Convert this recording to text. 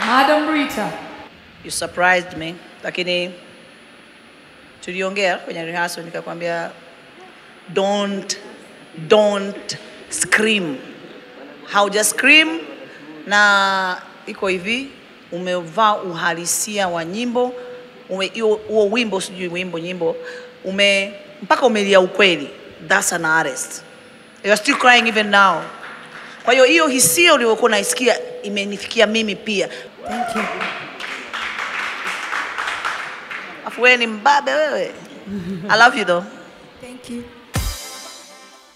Madam Rita. You surprised me, lakini tuliongea kwenye rehearsal nikakwambia don't don't scream. Hauja scream na iko hivi, umevaa uhalisia wa nyimbo huo wimbo sijui wimbo nyimbo ume mpaka umelia ukweli. That's an artist. You are still crying even now. Kwa hiyo hiyo hisia uliyokuwa unaisikia imenifikia mimi pia. Thank you. Afu wewe ni mbabe wewe. I love you though. Thank you.